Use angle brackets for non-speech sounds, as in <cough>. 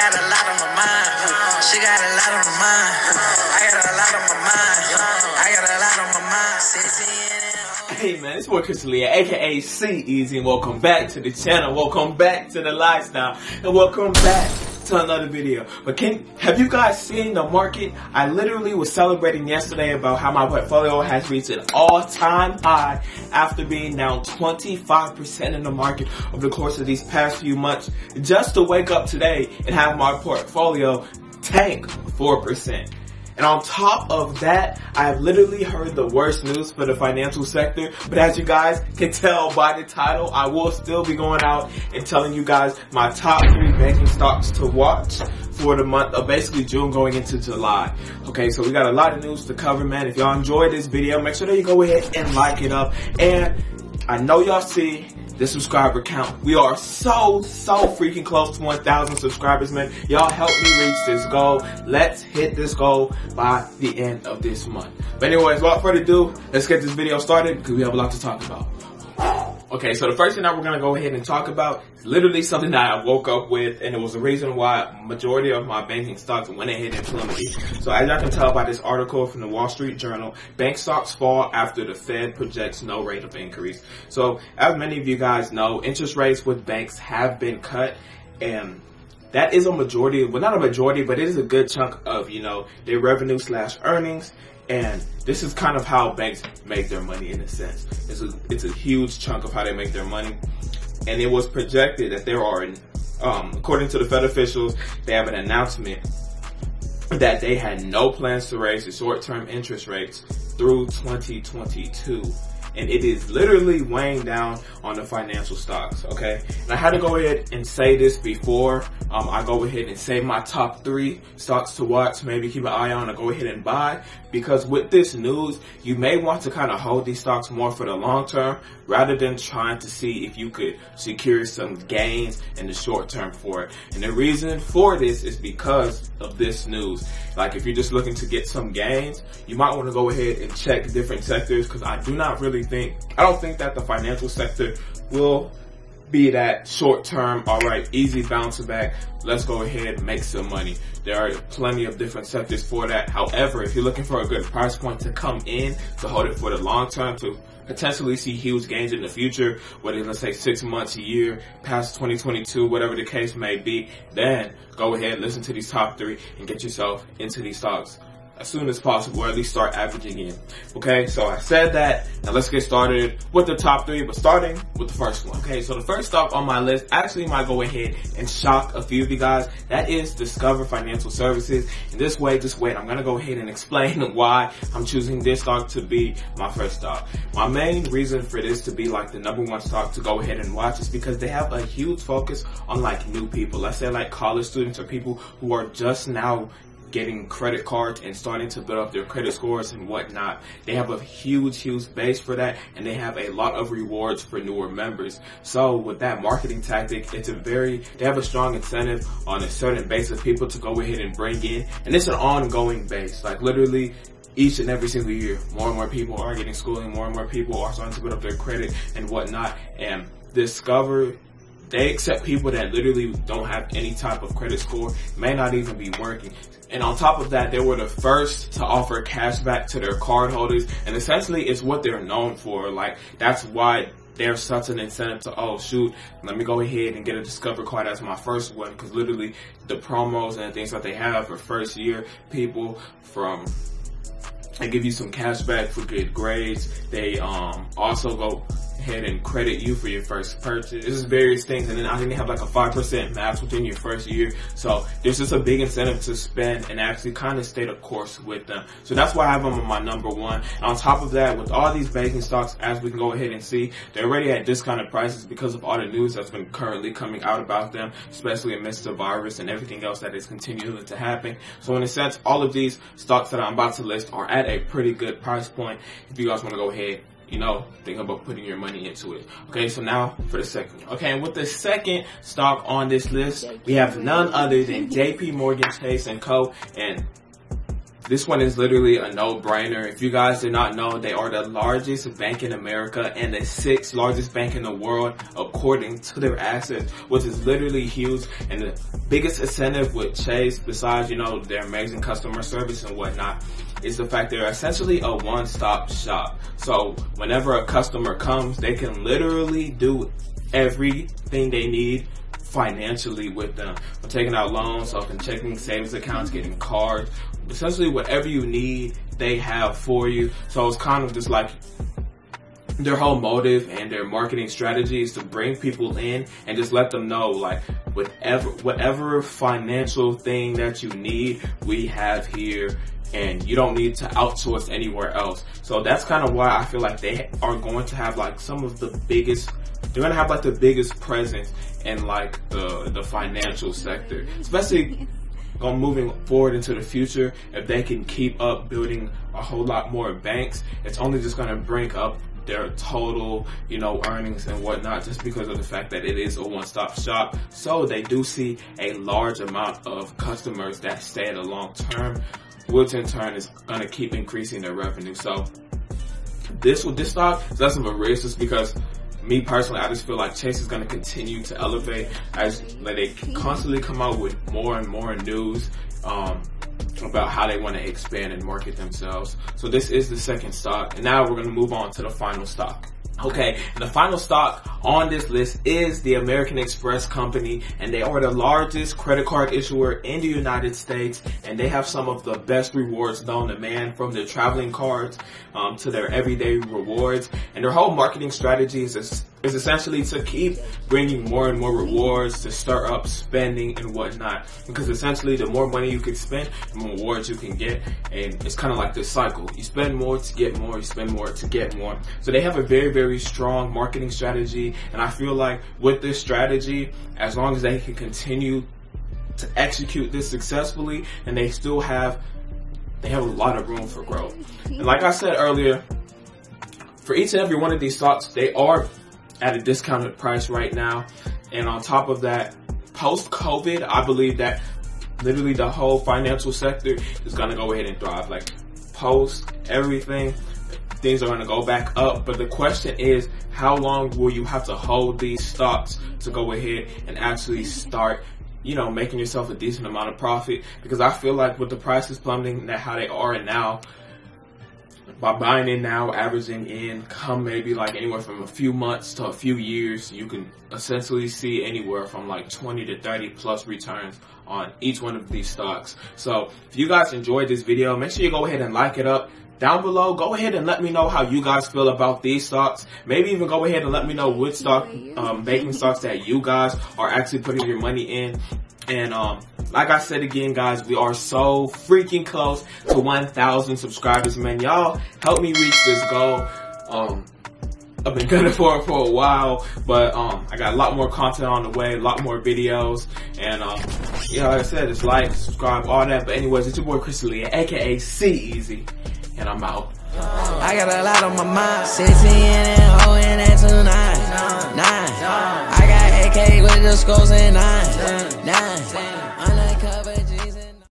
got a lot on my mind. She got a lot on my mind. I got a lot on my mind. I got a lot on my mind. Hey man, it's boy Chris Alia, aka C Easy, and welcome back to the channel. Welcome back to the lifestyle, and welcome back to another video. But can have you guys seen the market? I literally was celebrating yesterday about how my portfolio has reached an all-time high after being down 25% in the market over the course of these past few months. Just to wake up today and have my portfolio tank 4%. And on top of that, I have literally heard the worst news for the financial sector. But as you guys can tell by the title, I will still be going out and telling you guys my top three banking stocks to watch for the month of basically June going into July. Okay, so we got a lot of news to cover, man. If y'all enjoyed this video, make sure that you go ahead and like it up. And I know y'all see the subscriber count. We are so, so freaking close to 1,000 subscribers, man. Y'all help me reach this goal. Let's hit this goal by the end of this month. But anyways, without further ado, let's get this video started because we have a lot to talk about. Okay, so the first thing that we're gonna go ahead and talk about is literally something that I woke up with, and it was the reason why majority of my banking stocks went ahead and plummeted. So as y'all can tell by this article from the Wall Street Journal, bank stocks fall after the Fed projects no rate of increase. So as many of you guys know, interest rates with banks have been cut, and that is a majority, well not a majority, but it is a good chunk of, you know, their revenue slash earnings. And this is kind of how banks make their money in a sense. It's a, it's a huge chunk of how they make their money. And it was projected that there are, um, according to the Fed officials, they have an announcement that they had no plans to raise the short-term interest rates through 2022 and it is literally weighing down on the financial stocks, okay? And I had to go ahead and say this before um, I go ahead and say my top three stocks to watch, maybe keep an eye on or go ahead and buy, because with this news, you may want to kind of hold these stocks more for the long term rather than trying to see if you could secure some gains in the short term for it. And the reason for this is because of this news. Like if you're just looking to get some gains, you might want to go ahead and check different sectors because I do not really think, I don't think that the financial sector will be that short term, all right, easy bounce back. Let's go ahead and make some money. There are plenty of different sectors for that. However, if you're looking for a good price point to come in to hold it for the long term to potentially see huge gains in the future, whether let's say six months, a year, past 2022, whatever the case may be, then go ahead, listen to these top three and get yourself into these stocks as soon as possible, or at least start averaging in. Okay, so I said that. Now let's get started with the top three, but starting with the first one. Okay, so the first stock on my list actually might go ahead and shock a few of you guys. That is Discover Financial Services. In this way, just wait. I'm gonna go ahead and <laughs> explain why I'm choosing this stock to be my first stock. My main reason for this to be like the number one stock to go ahead and watch is because they have a huge focus on like new people. Let's say like college students or people who are just now getting credit cards and starting to build up their credit scores and whatnot. They have a huge, huge base for that and they have a lot of rewards for newer members. So with that marketing tactic, it's a very, they have a strong incentive on a certain base of people to go ahead and bring in. And it's an ongoing base, like literally each and every single year, more and more people are getting schooling, more and more people are starting to build up their credit and whatnot. And Discover they accept people that literally don't have any type of credit score, may not even be working. And on top of that, they were the first to offer cash back to their card holders. And essentially it's what they're known for. Like that's why there's such an incentive to, oh shoot, let me go ahead and get a Discover card as my first one. Cause literally the promos and things that they have for first year people from they give you some cash back for good grades. They um, also go ahead and credit you for your first purchase. This is various things. And then I think they have like a 5% max within your first year. So there's just a big incentive to spend and actually kind of stay the course with them. So that's why I have them on my number one. And on top of that, with all these banking stocks, as we can go ahead and see, they're already at discounted prices because of all the news that's been currently coming out about them, especially amidst the virus and everything else that is continuing to happen. So in a sense, all of these stocks that I'm about to list are at a pretty good price point if you guys want to go ahead you know, think about putting your money into it. Okay, so now for the second. Okay, and with the second stock on this list, we have none other than JP Morgan Chase and Co. And this one is literally a no-brainer. If you guys do not know, they are the largest bank in America and the sixth largest bank in the world according to their assets, which is literally huge. And the biggest incentive with Chase, besides, you know, their amazing customer service and whatnot, is the fact they're essentially a one-stop shop. So whenever a customer comes, they can literally do everything they need financially with them. From taking out loans, open checking savings accounts, getting cards, essentially whatever you need, they have for you. So it's kind of just like their whole motive and their marketing strategy is to bring people in and just let them know like whatever whatever financial thing that you need we have here and you don't need to outsource anywhere else so that's kind of why i feel like they are going to have like some of the biggest they're gonna have like the biggest presence in like the the financial sector, especially on moving forward into the future. If they can keep up building a whole lot more banks, it's only just gonna bring up their total, you know, earnings and whatnot, just because of the fact that it is a one-stop shop. So they do see a large amount of customers that stay at a long term, which in turn is gonna keep increasing their revenue. So this with this stock is less of a risk just because me personally, I just feel like Chase is going to continue to elevate as like, they constantly come out with more and more news um, about how they want to expand and market themselves. So this is the second stock, and now we're going to move on to the final stock. Okay, and the final stock on this list is the American Express Company, and they are the largest credit card issuer in the United States, and they have some of the best rewards known to man, from their traveling cards um, to their everyday rewards. And their whole marketing strategy is is essentially to keep bringing more and more rewards to stir up spending and whatnot. Because essentially, the more money you can spend, the more rewards you can get. And it's kind of like this cycle. You spend more to get more, you spend more to get more. So they have a very, very strong marketing strategy. And I feel like with this strategy, as long as they can continue to execute this successfully and they still have they have a lot of room for growth. And like I said earlier, for each and every one of these stocks, they are at a discounted price right now. And on top of that, post COVID, I believe that literally the whole financial sector is going to go ahead and thrive. Like post everything, things are going to go back up. But the question is, how long will you have to hold these stocks to go ahead and actually start you know, making yourself a decent amount of profit because I feel like with the prices plummeting that how they are now, by buying in now, averaging in, come maybe like anywhere from a few months to a few years, you can essentially see anywhere from like 20 to 30 plus returns on each one of these stocks. So if you guys enjoyed this video, make sure you go ahead and like it up. Down below, go ahead and let me know how you guys feel about these stocks. Maybe even go ahead and let me know which stock, um, banking stocks that you guys are actually putting your money in. And um, like I said again, guys, we are so freaking close to 1,000 subscribers, man. Y'all help me reach this goal. Um, I've been gunning <laughs> for it for a while, but um, I got a lot more content on the way, a lot more videos, and um, yeah, like I said, it's like, subscribe, all that. But anyways, it's your boy Chris Alia, aka C Easy, and I'm out. I got a lot on my mind. 16 and O and that 2 9. 9. I got AK with the scores and 9. 9. Undercover.